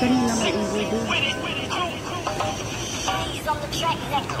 kanina may ingudo. He's on the track, Zeko.